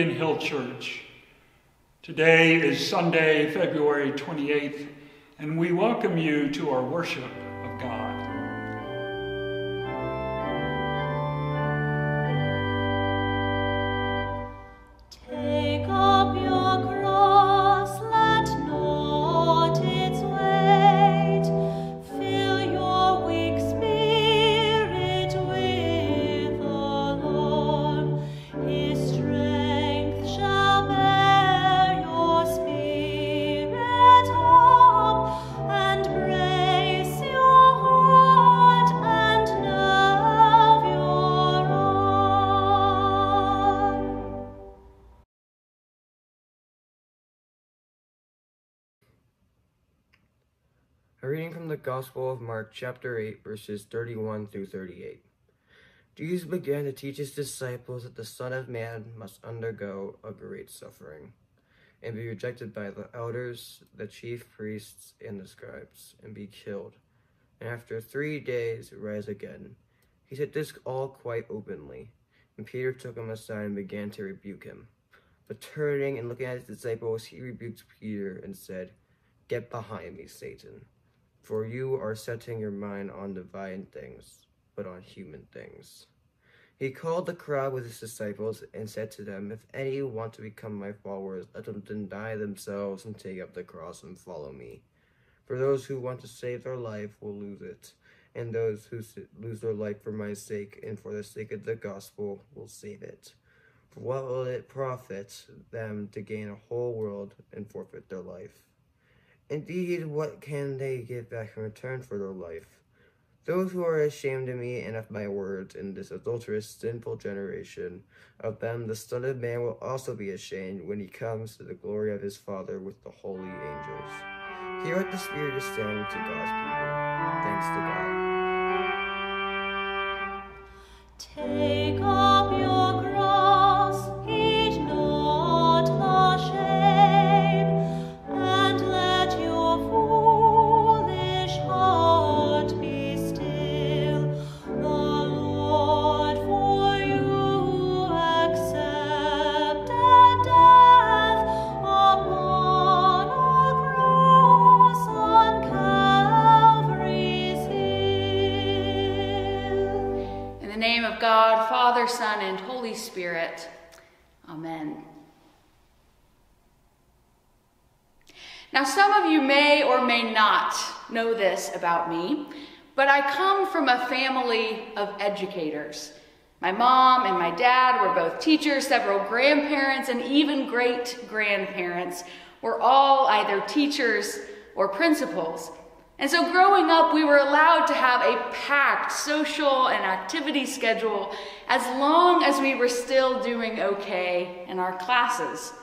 Indian Hill Church. Today is Sunday, February 28th, and we welcome you to our worship of God. A reading from the Gospel of Mark, chapter 8, verses 31 through 38. Jesus began to teach his disciples that the Son of Man must undergo a great suffering, and be rejected by the elders, the chief priests, and the scribes, and be killed, and after three days rise again. He said this all quite openly, and Peter took him aside and began to rebuke him. But turning and looking at his disciples, he rebuked Peter and said, Get behind me, Satan. For you are setting your mind on divine things, but on human things. He called the crowd with his disciples and said to them, If any want to become my followers, let them deny themselves and take up the cross and follow me. For those who want to save their life will lose it, and those who lose their life for my sake and for the sake of the gospel will save it. For what will it profit them to gain a whole world and forfeit their life? Indeed, what can they give back in return for their life? Those who are ashamed of me and of my words in this adulterous, sinful generation, of them the Son of Man will also be ashamed when he comes to the glory of his Father with the holy angels. Hear what the Spirit is saying to God's people. Thanks to God. Take Now, some of you may or may not know this about me, but I come from a family of educators. My mom and my dad were both teachers, several grandparents, and even great grandparents were all either teachers or principals. And so growing up, we were allowed to have a packed social and activity schedule as long as we were still doing okay in our classes.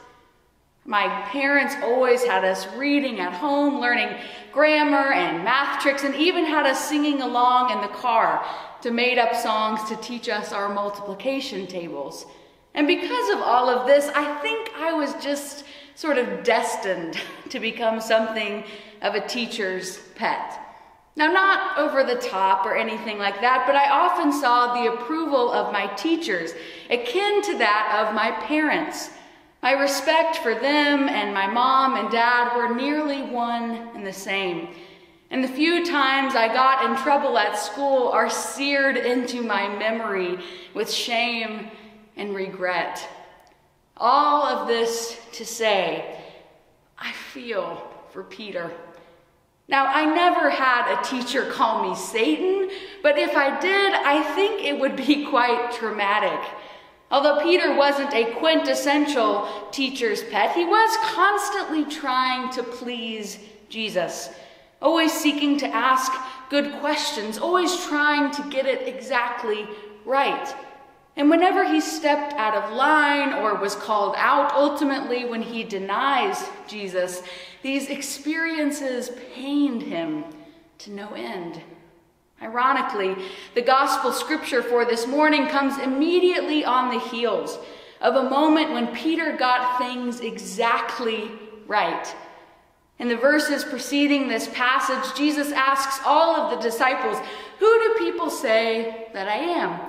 My parents always had us reading at home, learning grammar and math tricks, and even had us singing along in the car to made up songs to teach us our multiplication tables. And because of all of this, I think I was just sort of destined to become something of a teacher's pet. Now, not over the top or anything like that, but I often saw the approval of my teachers, akin to that of my parents. My respect for them and my mom and dad were nearly one and the same. And the few times I got in trouble at school are seared into my memory with shame and regret. All of this to say, I feel for Peter. Now, I never had a teacher call me Satan, but if I did, I think it would be quite traumatic. Although Peter wasn't a quintessential teacher's pet, he was constantly trying to please Jesus, always seeking to ask good questions, always trying to get it exactly right. And whenever he stepped out of line or was called out, ultimately when he denies Jesus, these experiences pained him to no end. Ironically, the gospel scripture for this morning comes immediately on the heels of a moment when Peter got things exactly right. In the verses preceding this passage, Jesus asks all of the disciples, Who do people say that I am?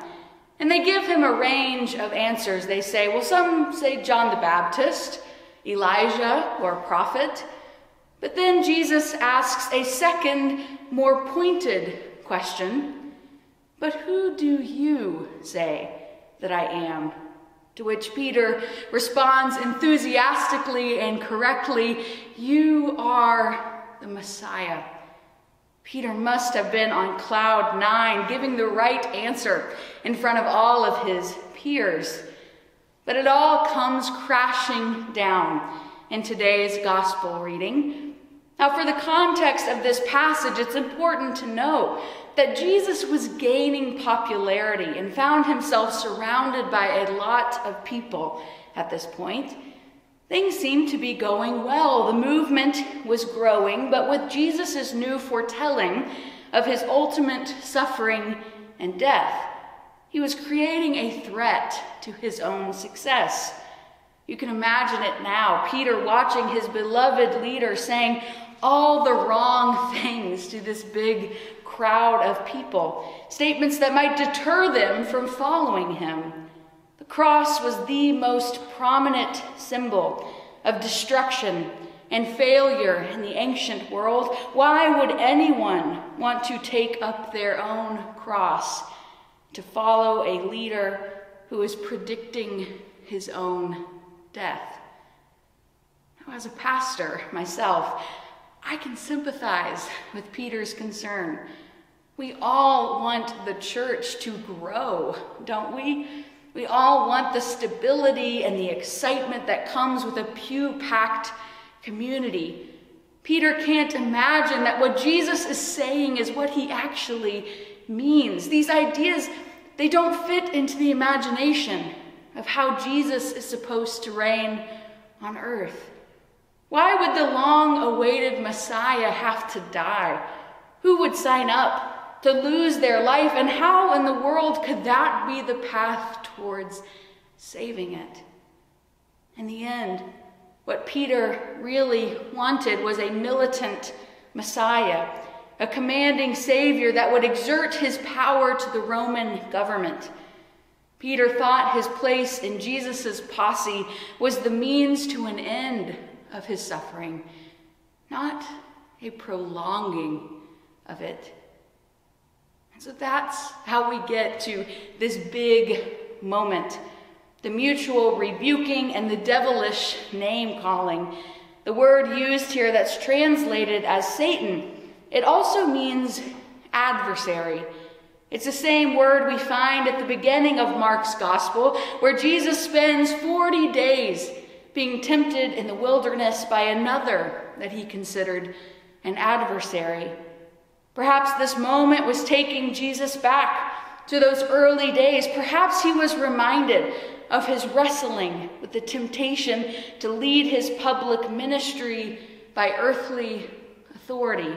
And they give him a range of answers. They say, well, some say John the Baptist, Elijah, or prophet. But then Jesus asks a second, more pointed question But who do you say that I am? To which Peter responds enthusiastically and correctly You are the Messiah. Peter must have been on cloud nine, giving the right answer in front of all of his peers. But it all comes crashing down in today's gospel reading. Now, for the context of this passage, it's important to know that Jesus was gaining popularity and found himself surrounded by a lot of people at this point. Things seemed to be going well. The movement was growing, but with Jesus' new foretelling of his ultimate suffering and death, he was creating a threat to his own success. You can imagine it now Peter watching his beloved leader saying all the wrong things to this big crowd of people, statements that might deter them from following him The cross was the most prominent symbol of destruction and failure in the ancient world. Why would anyone want to take up their own cross to follow a leader who is predicting his own death? Now, as a pastor myself, I can sympathize with Peter's concern. We all want the church to grow, don't we? We all want the stability and the excitement that comes with a pew packed community. Peter can't imagine that what Jesus is saying is what he actually means. These ideas, they don't fit into the imagination of how Jesus is supposed to reign on earth. The long awaited Messiah have to die? Who would sign up to lose their life, and how in the world could that be the path towards saving it? In the end, what Peter really wanted was a militant Messiah, a commanding Savior that would exert his power to the Roman government. Peter thought his place in Jesus' posse was the means to an end of his suffering, not a prolonging of it. And So that's how we get to this big moment the mutual rebuking and the devilish name calling. The word used here that's translated as Satan, it also means adversary. It's the same word we find at the beginning of Mark's gospel, where Jesus spends 40 days being tempted in the wilderness by another that he considered an adversary. Perhaps this moment was taking Jesus back to those early days. Perhaps he was reminded of his wrestling with the temptation to lead his public ministry by earthly authority.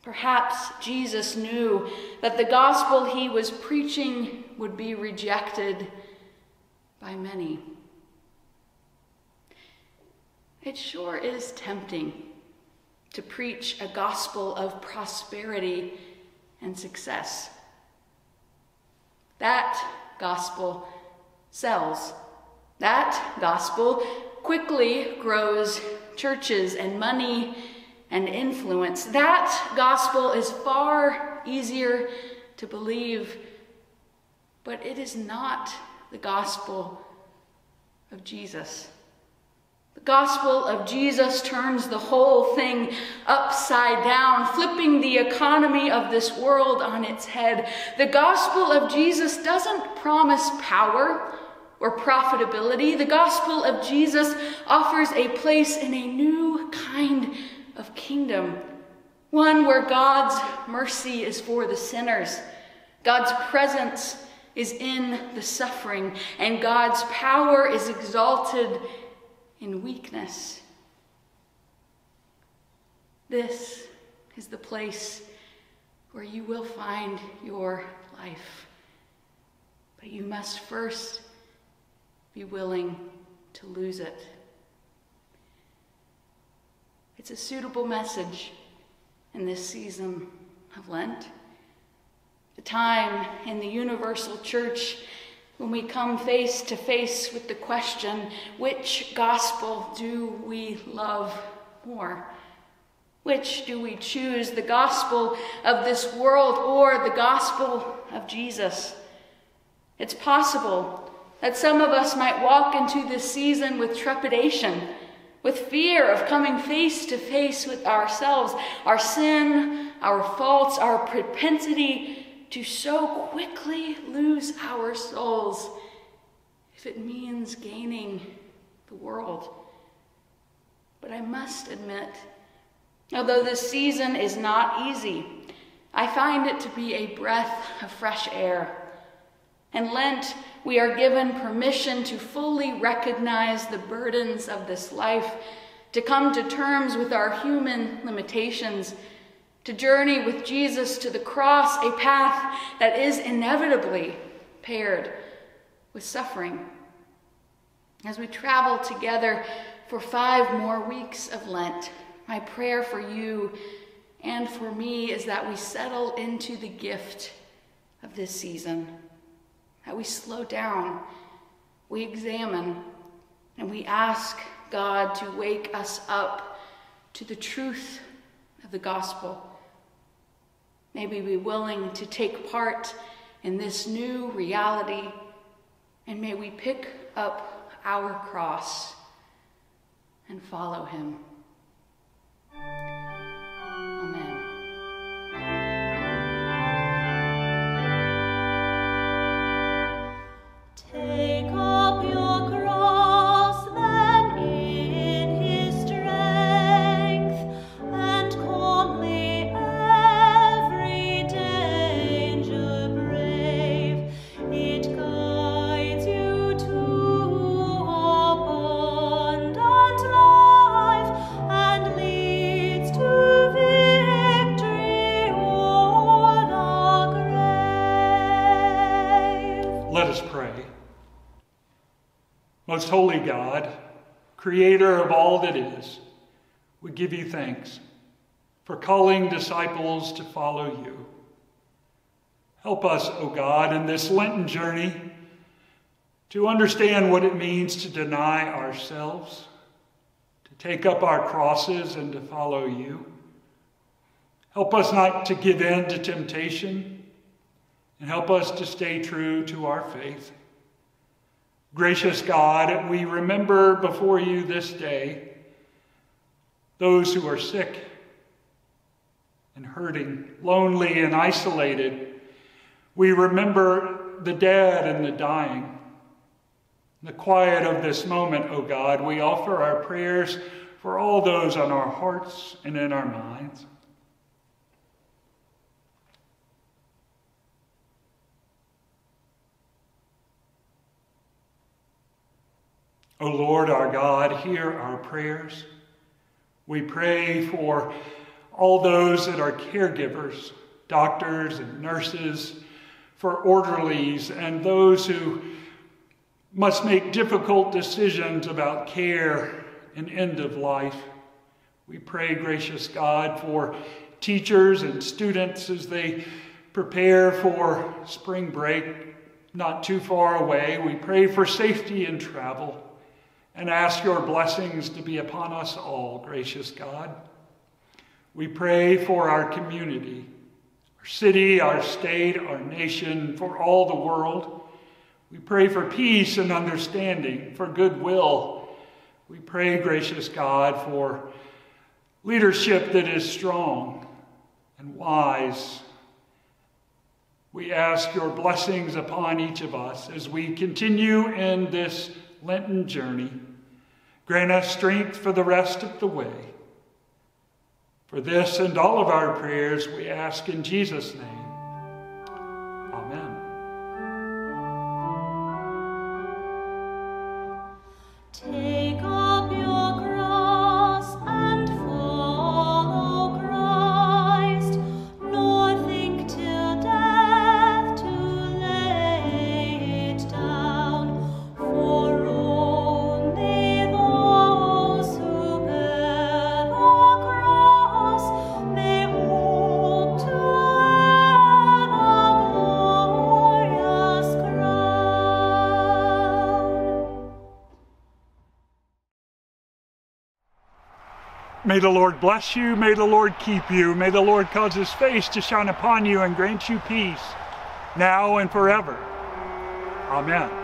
Perhaps Jesus knew that the gospel he was preaching would be rejected by many. It sure is tempting to preach a gospel of prosperity and success. That gospel sells. That gospel quickly grows churches and money and influence. That gospel is far easier to believe, but it is not the gospel of Jesus. The gospel of Jesus turns the whole thing upside down, flipping the economy of this world on its head. The gospel of Jesus doesn't promise power or profitability. The gospel of Jesus offers a place in a new kind of kingdom, one where God's mercy is for the sinners, God's presence is in the suffering, and God's power is exalted in weakness. This is the place where you will find your life. But you must first be willing to lose it. It's a suitable message in this season of Lent. the time in the universal church when we come face to face with the question which gospel do we love more? Which do we choose, the gospel of this world or the gospel of Jesus? It's possible that some of us might walk into this season with trepidation, with fear of coming face to face with ourselves, our sin, our faults, our propensity to so quickly lose our souls if it means gaining the world. But I must admit, although this season is not easy, I find it to be a breath of fresh air. And Lent, we are given permission to fully recognize the burdens of this life, to come to terms with our human limitations to journey with Jesus to the cross, a path that is inevitably paired with suffering. As we travel together for five more weeks of Lent, my prayer for you and for me is that we settle into the gift of this season, that we slow down, we examine, and we ask God to wake us up to the truth of the gospel May we be willing to take part in this new reality, and may we pick up our cross and follow him. Holy God, creator of all that is, we give you thanks for calling disciples to follow you. Help us, O oh God, in this Lenten journey to understand what it means to deny ourselves, to take up our crosses and to follow you. Help us not to give in to temptation, and help us to stay true to our faith. Gracious God, we remember before you this day those who are sick and hurting, lonely and isolated. We remember the dead and the dying. In the quiet of this moment, O oh God, we offer our prayers for all those on our hearts and in our minds. O Lord our God, hear our prayers. We pray for all those that are caregivers, doctors and nurses, for orderlies, and those who must make difficult decisions about care and end of life. We pray, gracious God, for teachers and students as they prepare for spring break not too far away. We pray for safety in travel and ask your blessings to be upon us all, gracious God. We pray for our community, our city, our state, our nation, for all the world. We pray for peace and understanding, for goodwill. We pray, gracious God, for leadership that is strong and wise. We ask your blessings upon each of us as we continue in this Lenten journey. Grant us strength for the rest of the way. For this and all of our prayers we ask in Jesus' name. May the Lord bless you. May the Lord keep you. May the Lord cause his face to shine upon you and grant you peace, now and forever. Amen.